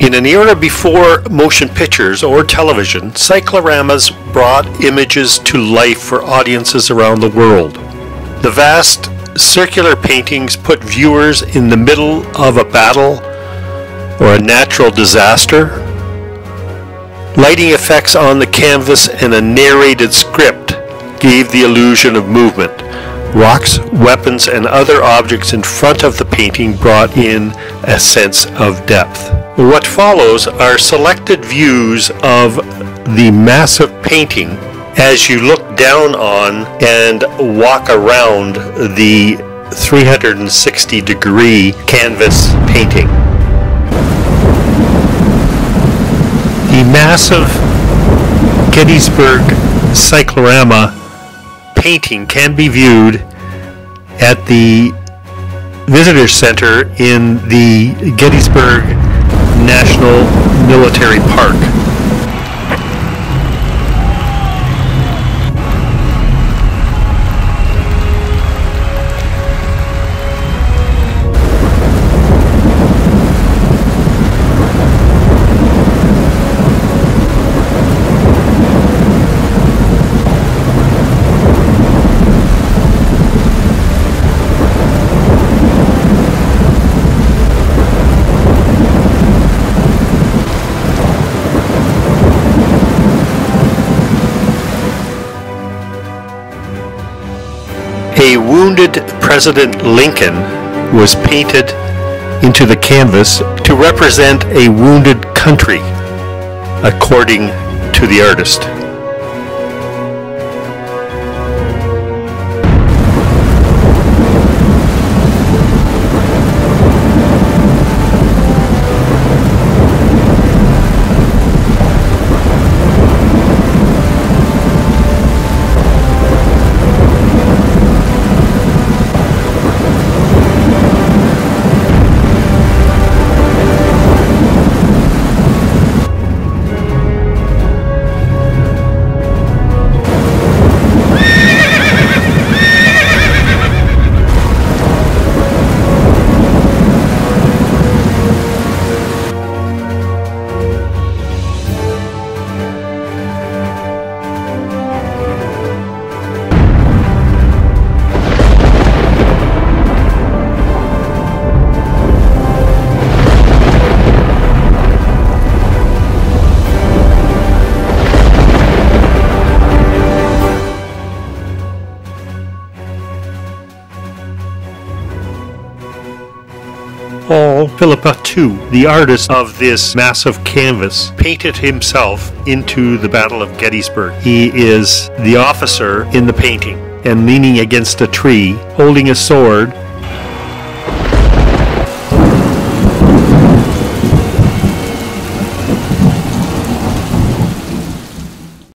In an era before motion pictures or television, cycloramas brought images to life for audiences around the world. The vast circular paintings put viewers in the middle of a battle or a natural disaster. Lighting effects on the canvas and a narrated script gave the illusion of movement. Rocks, weapons, and other objects in front of the painting brought in a sense of depth. What follows are selected views of the massive painting as you look down on and walk around the 360 degree canvas painting. The massive Gettysburg cyclorama painting can be viewed at the Visitor Center in the Gettysburg National Military Park. Wounded President Lincoln was painted into the canvas to represent a wounded country, according to the artist. Paul Philippa II, the artist of this massive canvas, painted himself into the Battle of Gettysburg. He is the officer in the painting and leaning against a tree, holding a sword